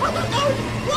Oh,